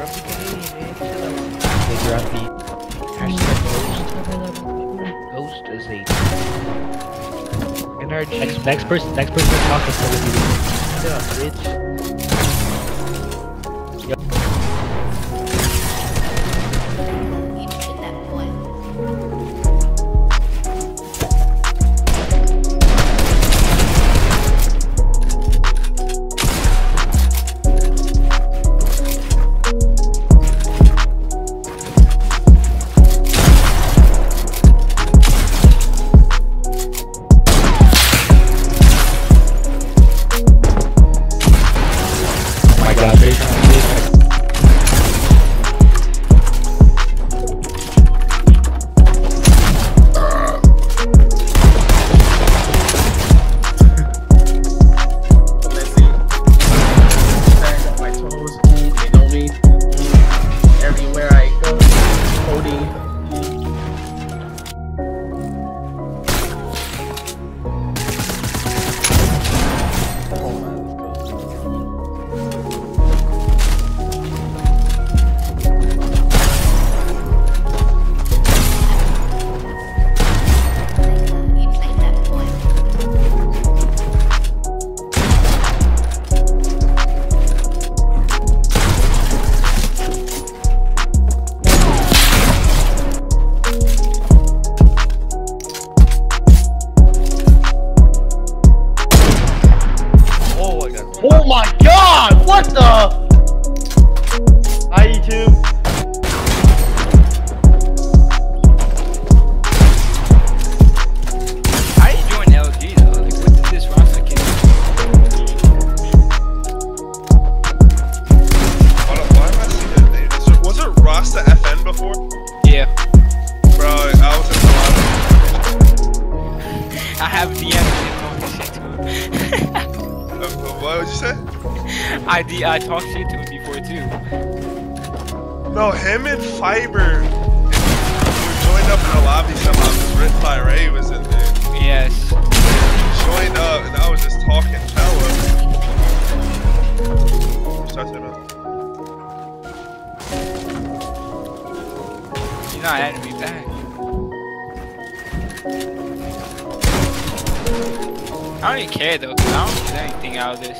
grumpy Canadian, man. Chill out. The grumpy. Hashtag ghost. Ghost is a NRG. Next, next person, next person to talk is gonna be. Bitch. You I enjoying LG though except it's this Rasta came. Why am I seeing that later? was in the I have DM'd him talking shit to him. uh, uh, What would you say? I D I talked shit to him before too. No, him and Fiber. We were joined up in the lobby somehow because Rit by Ray was in there. Yes. Joined up and I was just talking hella. That. You're not had me back. I don't even care though, 'cause I don't get anything out of this.